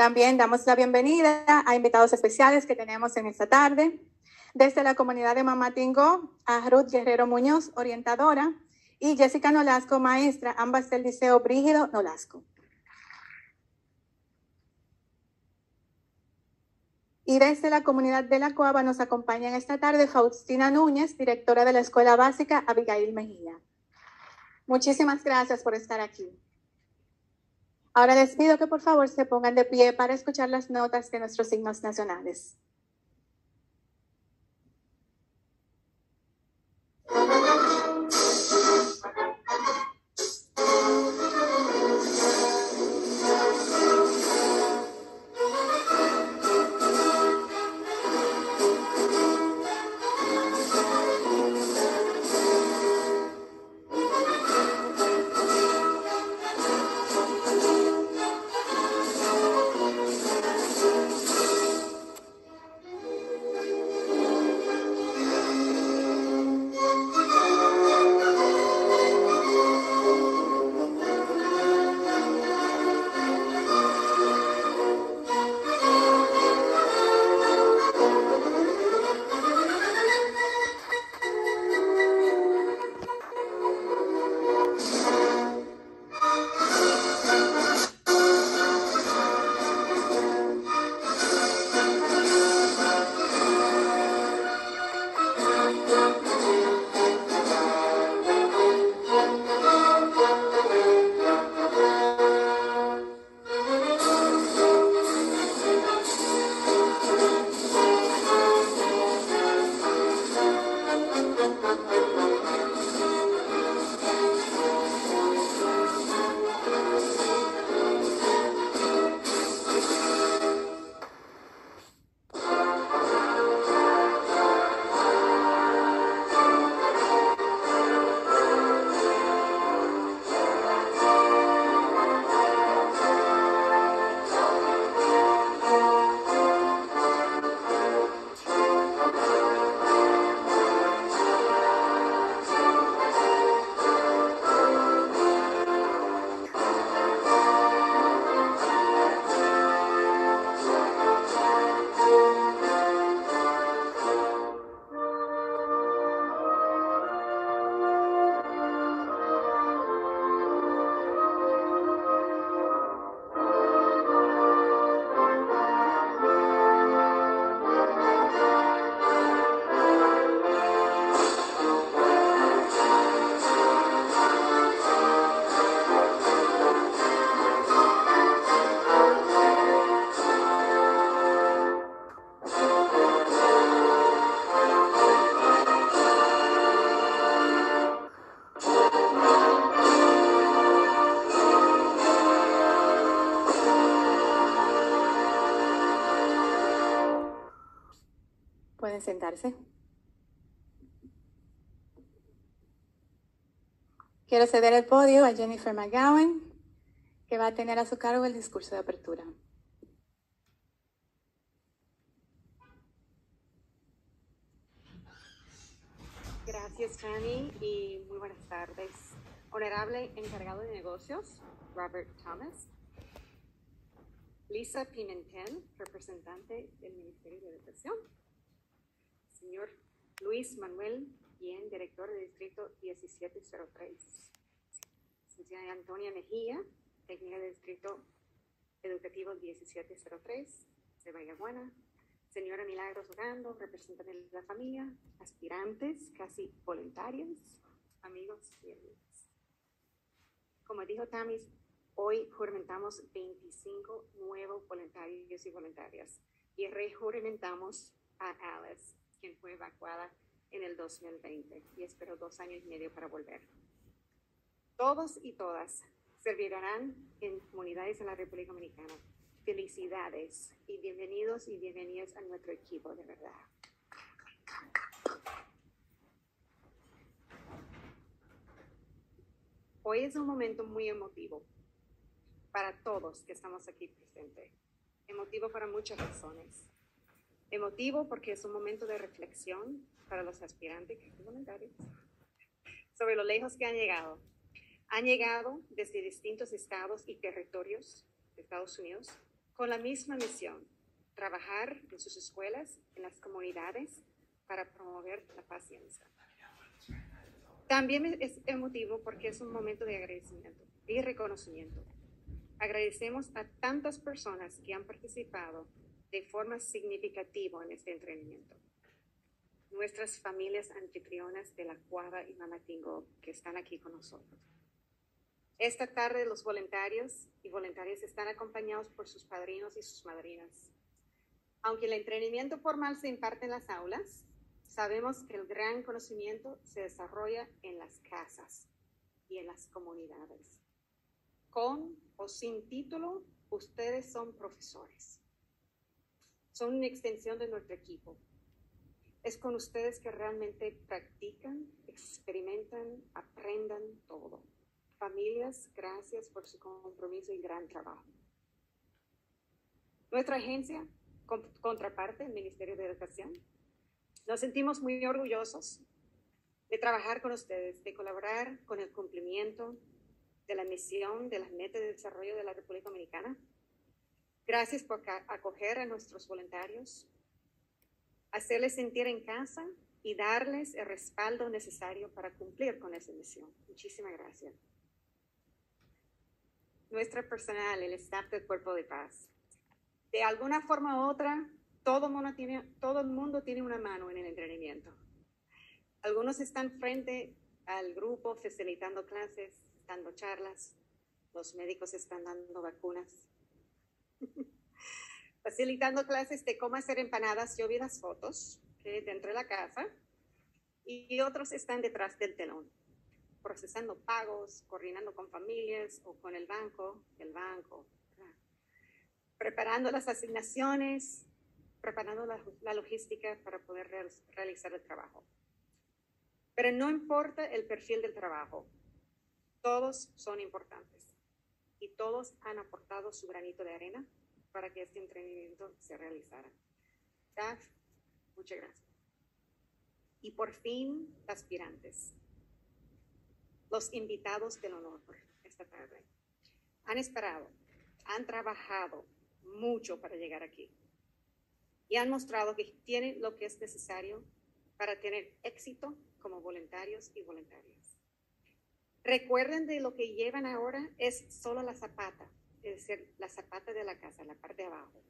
También damos la bienvenida a invitados especiales que tenemos en esta tarde. Desde la comunidad de Mamatingo, a Ruth Guerrero Muñoz, orientadora, y Jessica Nolasco, maestra, ambas del Liceo Brígido Nolasco. Y desde la comunidad de La Coaba nos acompaña en esta tarde Faustina Núñez, directora de la Escuela Básica Abigail Mejía. Muchísimas gracias por estar aquí. Ahora les pido que por favor se pongan de pie para escuchar las notas de nuestros signos nacionales. Quiero ceder el podio a Jennifer McGowan, que va a tener a su cargo el discurso de apertura. Gracias, Fanny, y muy buenas tardes. Honorable encargado de negocios, Robert Thomas. Lisa Pimentel, representante del Ministerio de Educación señor Luis Manuel Bien, director del Distrito 1703. Señora Antonia Mejía, técnica del Distrito Educativo 1703 de Vallaguana. Señora Milagros Orando, representante de la familia, aspirantes, casi voluntarios, amigos y amigas. Como dijo Tamis, hoy juramentamos 25 nuevos voluntarios y voluntarias y rejuramentamos a Alice quien fue evacuada en el 2020 y esperó dos años y medio para volver. Todos y todas servirán en comunidades en la República Dominicana. Felicidades y bienvenidos y bienvenidas a nuestro equipo, de verdad. Hoy es un momento muy emotivo para todos que estamos aquí presentes. Emotivo para muchas razones. Emotivo porque es un momento de reflexión para los aspirantes sobre lo lejos que han llegado. Han llegado desde distintos estados y territorios de Estados Unidos con la misma misión, trabajar en sus escuelas, en las comunidades, para promover la paciencia. También es emotivo porque es un momento de agradecimiento y reconocimiento. Agradecemos a tantas personas que han participado de forma significativa en este entrenamiento. Nuestras familias anfitrionas de la Cuava y Mamatingo que están aquí con nosotros. Esta tarde los voluntarios y voluntarias están acompañados por sus padrinos y sus madrinas. Aunque el entrenamiento formal se imparte en las aulas, sabemos que el gran conocimiento se desarrolla en las casas y en las comunidades. Con o sin título, ustedes son profesores. Son una extensión de nuestro equipo. Es con ustedes que realmente practican, experimentan, aprendan todo. Familias, gracias por su compromiso y gran trabajo. Nuestra agencia, contraparte, el Ministerio de Educación, nos sentimos muy orgullosos de trabajar con ustedes, de colaborar con el cumplimiento de la misión de las metas de desarrollo de la República Dominicana. Gracias por acoger a nuestros voluntarios, hacerles sentir en casa y darles el respaldo necesario para cumplir con esa misión. Muchísimas gracias nuestro personal, el staff del Cuerpo de Paz. De alguna forma u otra, todo el mundo tiene, todo el mundo tiene una mano en el entrenamiento. Algunos están frente al grupo facilitando clases, dando charlas. Los médicos están dando vacunas. facilitando clases de cómo hacer empanadas. Yo vi las fotos dentro de la casa. Y otros están detrás del telón procesando pagos, coordinando con familias o con el banco, el banco, preparando las asignaciones, preparando la, logística para poder realizar el trabajo. Pero no importa el perfil del trabajo, todos son importantes y todos han aportado su granito de arena para que este entrenamiento se realizara. muchas gracias. Y por fin, aspirantes los invitados del honor esta tarde. Han esperado, han trabajado mucho para llegar aquí y han mostrado que tienen lo que es necesario para tener éxito como voluntarios y voluntarias. Recuerden de lo que llevan ahora es solo la zapata, es decir, la zapata de la casa, la parte de abajo.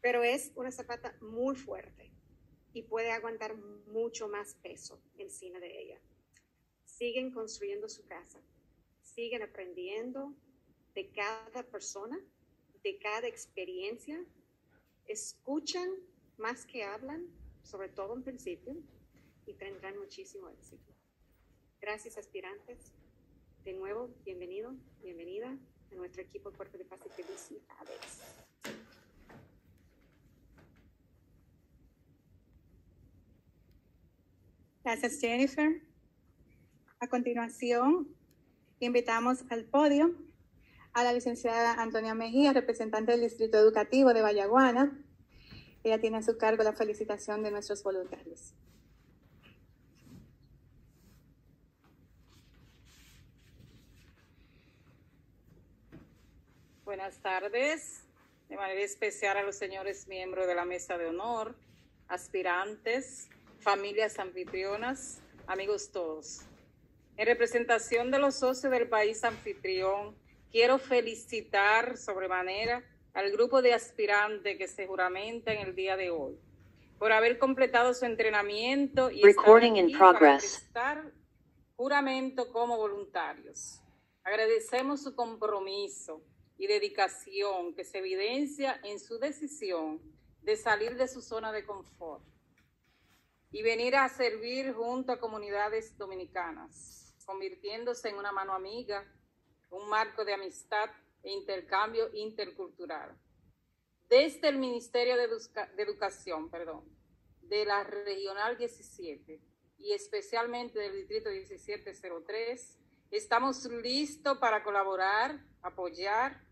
Pero es una zapata muy fuerte y puede aguantar mucho más peso encima de ella siguen construyendo su casa, siguen aprendiendo de cada persona, de cada experiencia, escuchan más que hablan, sobre todo en principio, y tendrán muchísimo éxito. Gracias, aspirantes. De nuevo, bienvenido, bienvenida a nuestro equipo Cuerpo de Paz y felicidades. Gracias, Jennifer. A continuación, invitamos al podio a la licenciada Antonia Mejía, representante del Distrito Educativo de Vallaguana. Ella tiene a su cargo la felicitación de nuestros voluntarios. Buenas tardes, de manera especial a los señores miembros de la mesa de honor, aspirantes, familias anfitrionas, amigos todos. En representación de los socios del país anfitrión, quiero felicitar sobremanera al grupo de aspirantes que se juramenta en el día de hoy por haber completado su entrenamiento y Recording in progress. prestar juramento como voluntarios. Agradecemos su compromiso y dedicación que se evidencia en su decisión de salir de su zona de confort y venir a servir junto a comunidades dominicanas convirtiéndose en una mano amiga, un marco de amistad e intercambio intercultural. Desde el Ministerio de, Educación, perdón, de la Regional 17 y especialmente del Distrito 1703, estamos listos para colaborar, apoyar.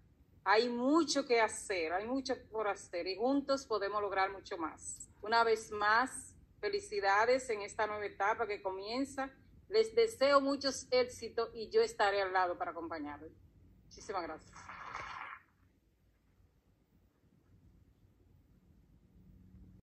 Hay mucho que hacer, hay mucho por hacer y juntos podemos lograr mucho más. Una vez más, felicidades en esta nueva etapa que comienza les deseo muchos éxitos y yo estaré al lado para acompañarles. Muchísimas gracias.